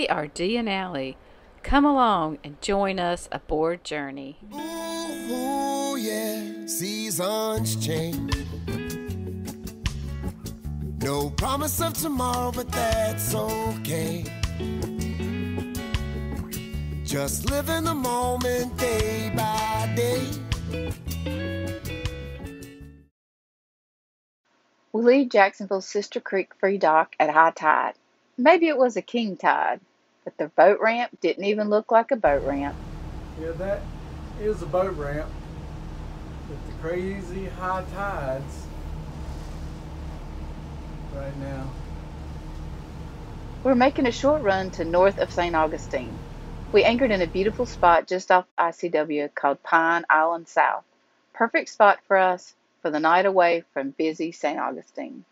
We are Dee and Allie. Come along and join us aboard Journey. Ooh, yeah, seasons change. No promise of tomorrow, but that's okay. Just living the moment day by day. We leave Jacksonville's Sister Creek Free Dock at high tide. Maybe it was a king tide, but the boat ramp didn't even look like a boat ramp. Yeah, that is a boat ramp. With the crazy high tides right now. We're making a short run to north of St. Augustine. We anchored in a beautiful spot just off ICW called Pine Island South. Perfect spot for us for the night away from busy St. Augustine.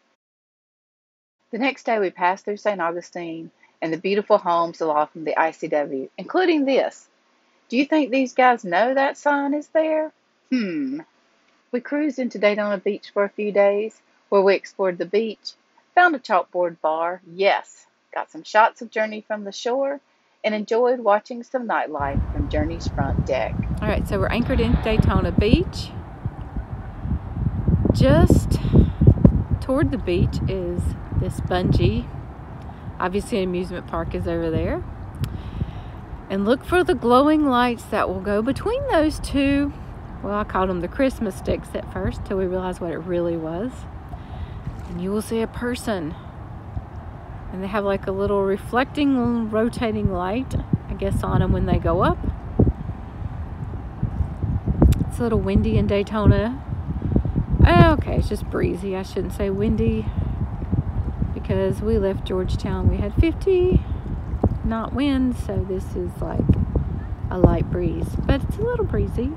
The next day we passed through St. Augustine and the beautiful homes along from the ICW, including this. Do you think these guys know that sign is there? Hmm. We cruised into Daytona Beach for a few days, where we explored the beach, found a chalkboard bar, yes, got some shots of Journey from the shore, and enjoyed watching some nightlife from Journey's front deck. All right, so we're anchored in Daytona Beach. Just toward the beach is this bungee. Obviously, an amusement park is over there. And look for the glowing lights that will go between those two. Well, I called them the Christmas sticks at first till we realized what it really was. And you will see a person. And they have like a little reflecting, rotating light, I guess, on them when they go up. It's a little windy in Daytona. Oh, okay, it's just breezy. I shouldn't say windy because we left Georgetown. We had 50 knot wind, so this is like a light breeze, but it's a little breezy.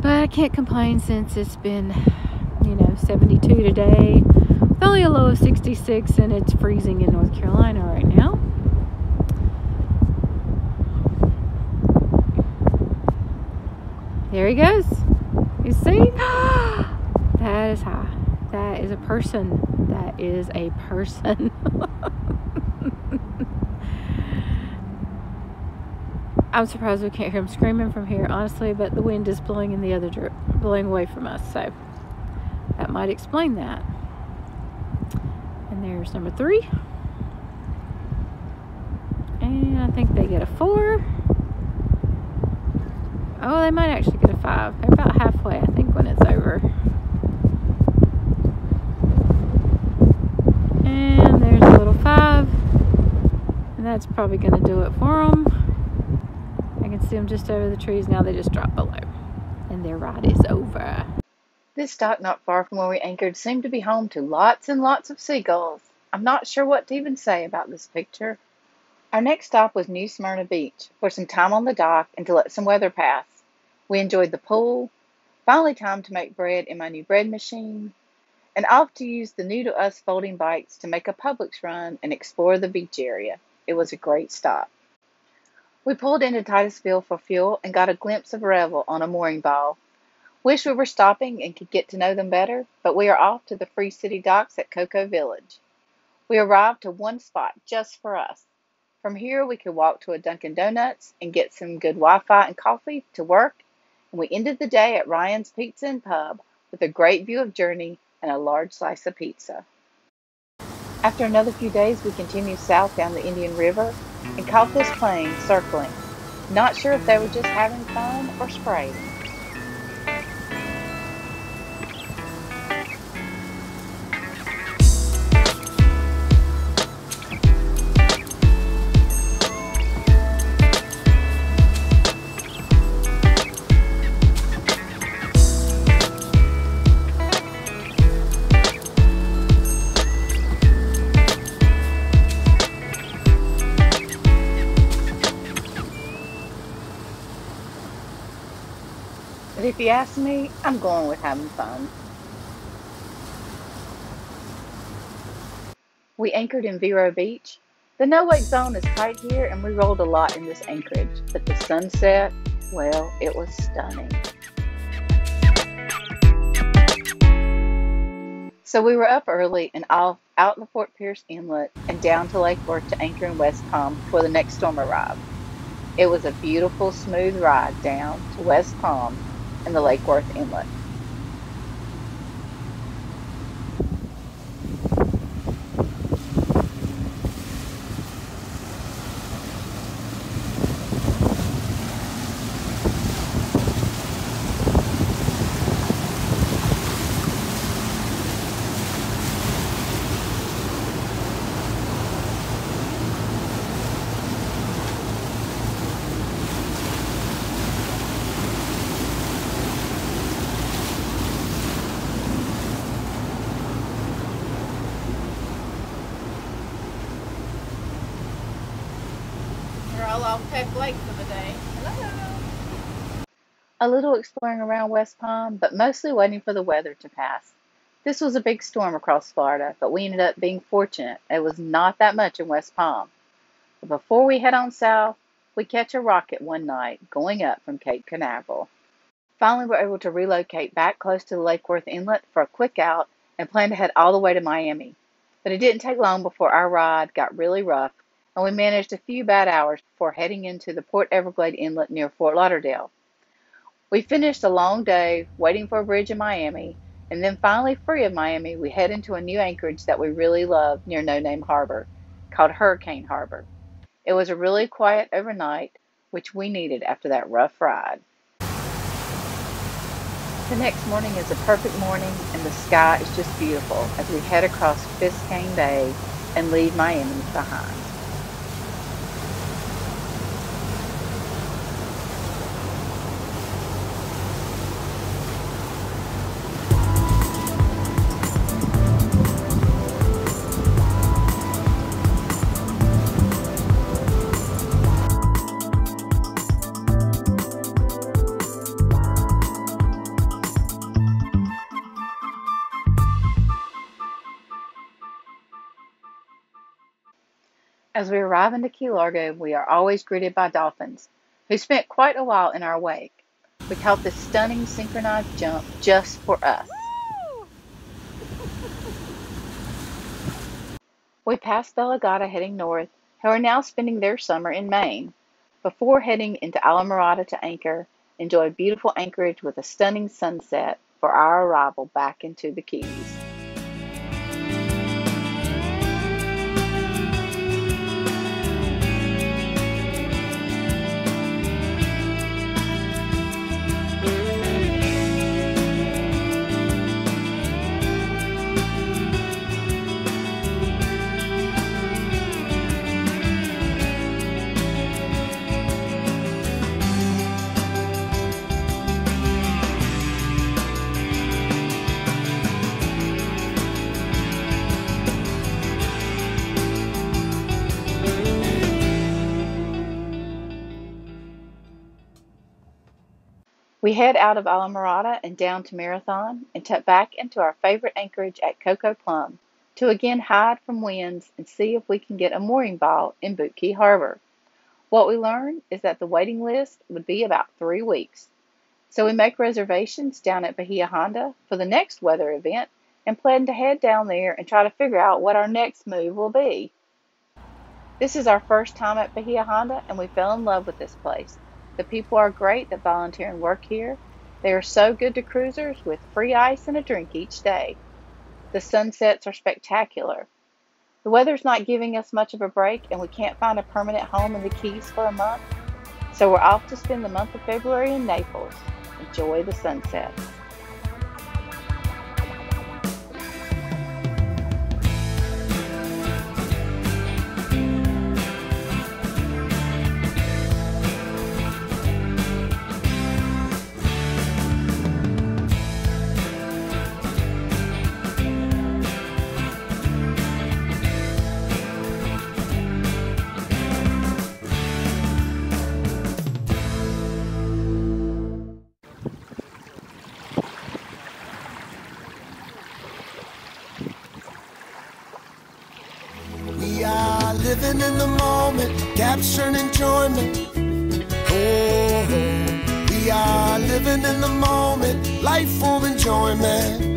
But I can't complain since it's been, you know, 72 today, with only a low of 66, and it's freezing in North Carolina right now. There he goes. You see? that is high. That is a person. That is a person. I'm surprised we can't hear him screaming from here, honestly, but the wind is blowing in the other direction, blowing away from us, so that might explain that. And there's number three. And I think they get a four. Oh, they might actually get a five. They're about halfway, I think, when it's over. And there's a little five. And that's probably going to do it for them. I can see them just over the trees. Now they just drop below. And their ride is over. This dock not far from where we anchored seemed to be home to lots and lots of seagulls. I'm not sure what to even say about this picture. Our next stop was New Smyrna Beach for some time on the dock and to let some weather pass. We enjoyed the pool, finally time to make bread in my new bread machine, and off to use the new to us folding bikes to make a Publix run and explore the beach area. It was a great stop. We pulled into Titusville for fuel and got a glimpse of Revel on a mooring ball. Wish we were stopping and could get to know them better, but we are off to the Free City docks at Cocoa Village. We arrived to one spot just for us. From here, we could walk to a Dunkin' Donuts and get some good Wi Fi and coffee to work. And we ended the day at Ryan's Pizza and Pub with a great view of Journey and a large slice of pizza. After another few days, we continued south down the Indian River and caught this plane circling. Not sure if they were just having fun or spraying. You ask me, I'm going with having fun. We anchored in Vero Beach. The no wake zone is tight here, and we rolled a lot in this anchorage. But the sunset, well, it was stunning. So we were up early and off out in the Fort Pierce Inlet and down to Lake Worth to anchor in West Palm before the next storm arrived. It was a beautiful, smooth ride down to West Palm and the Lake Worth Inlet. All off Peck for the day. Hello. A little exploring around West Palm, but mostly waiting for the weather to pass. This was a big storm across Florida, but we ended up being fortunate. It was not that much in West Palm. But before we head on south, we catch a rocket one night going up from Cape Canaveral. Finally, we're able to relocate back close to the Lake Worth Inlet for a quick out and plan to head all the way to Miami. But it didn't take long before our ride got really rough, and we managed a few bad hours before heading into the Port Everglade Inlet near Fort Lauderdale. We finished a long day waiting for a bridge in Miami, and then finally free of Miami, we head into a new anchorage that we really love near No Name Harbor, called Hurricane Harbor. It was a really quiet overnight, which we needed after that rough ride. The next morning is a perfect morning, and the sky is just beautiful as we head across Biscayne Bay and leave Miami behind. As we arrive into Key Largo, we are always greeted by dolphins, who spent quite a while in our wake. We caught this stunning synchronized jump just for us. We passed Belagata heading north, who are now spending their summer in Maine, before heading into Islamorada to anchor, enjoy beautiful anchorage with a stunning sunset for our arrival back into the Keys. We head out of Islamorada and down to Marathon and tuck back into our favorite anchorage at Coco Plum to again hide from winds and see if we can get a mooring ball in Boot Key Harbor. What we learn is that the waiting list would be about three weeks. So we make reservations down at Bahia Honda for the next weather event and plan to head down there and try to figure out what our next move will be. This is our first time at Bahia Honda and we fell in love with this place. The people are great that volunteer and work here. They are so good to cruisers with free ice and a drink each day. The sunsets are spectacular. The weather's not giving us much of a break and we can't find a permanent home in the Keys for a month. So we're off to spend the month of February in Naples. Enjoy the sunsets. Living in the moment, capturing enjoyment. Oh, we are living in the moment, life full of enjoyment.